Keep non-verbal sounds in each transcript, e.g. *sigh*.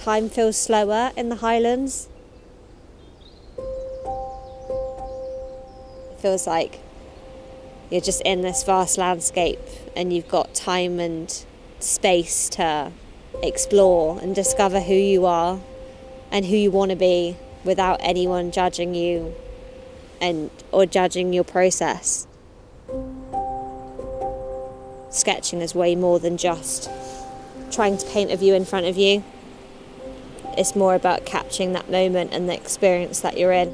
time feels slower in the Highlands. It feels like you're just in this vast landscape and you've got time and space to explore and discover who you are and who you want to be without anyone judging you and or judging your process. Sketching is way more than just trying to paint a view in front of you. It's more about capturing that moment and the experience that you're in.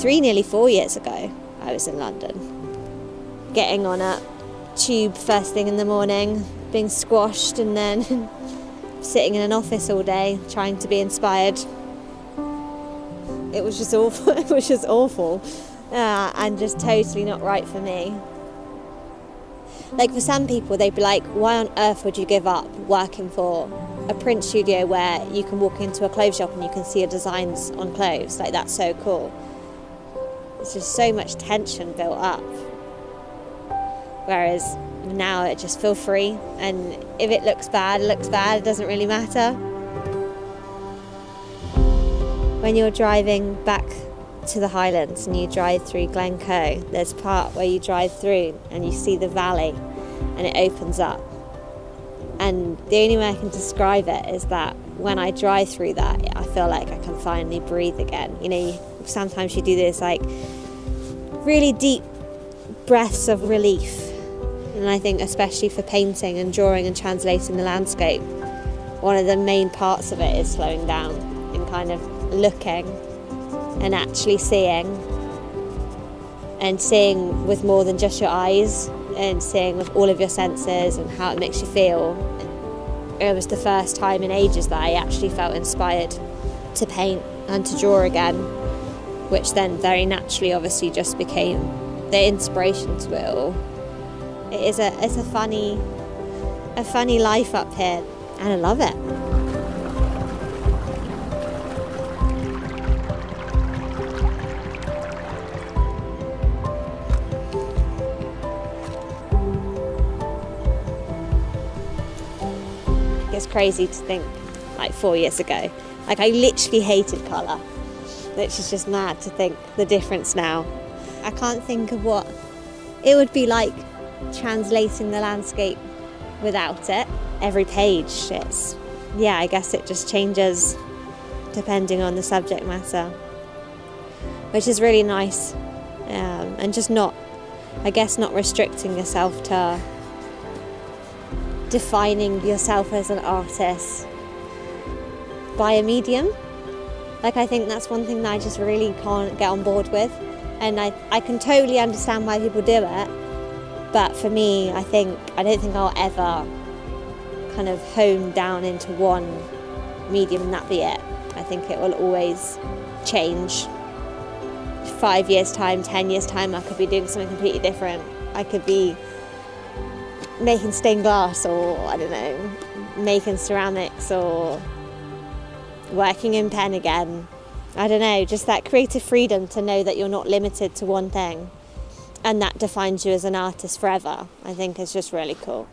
Three, nearly four years ago, I was in London, getting on a tube first thing in the morning, being squashed, and then *laughs* sitting in an office all day trying to be inspired. It was just awful. *laughs* It was just awful, uh, and just totally not right for me. Like for some people, they'd be like, "Why on earth would you give up working for a print studio where you can walk into a clothes shop and you can see your designs on clothes? Like that's so cool." There's just so much tension built up. Whereas now it just feel free, and if it looks bad, it looks bad. It doesn't really matter. When you're driving back to the Highlands and you drive through Glencoe, there's part where you drive through and you see the valley, and it opens up. And the only way I can describe it is that when I drive through that, I feel like I can finally breathe again. You know, sometimes you do this like really deep breaths of relief. And I think, especially for painting and drawing and translating the landscape, one of the main parts of it is slowing down and kind of looking and actually seeing and seeing with more than just your eyes and seeing with all of your senses and how it makes you feel. It was the first time in ages that I actually felt inspired to paint and to draw again, which then very naturally obviously just became the inspiration to it all. It is a it's a funny a funny life up here and I love it. It's crazy to think like four years ago. Like I literally hated colour. Which is just mad to think the difference now. I can't think of what it would be like translating the landscape without it. Every page, it's, yeah, I guess it just changes depending on the subject matter, which is really nice. Um, and just not, I guess, not restricting yourself to defining yourself as an artist by a medium. Like, I think that's one thing that I just really can't get on board with. And I, I can totally understand why people do it. But for me, I think, I don't think I'll ever kind of hone down into one medium and that be it. I think it will always change. Five years' time, ten years' time, I could be doing something completely different. I could be making stained glass or, I don't know, making ceramics or working in pen again. I don't know, just that creative freedom to know that you're not limited to one thing and that defines you as an artist forever, I think is just really cool.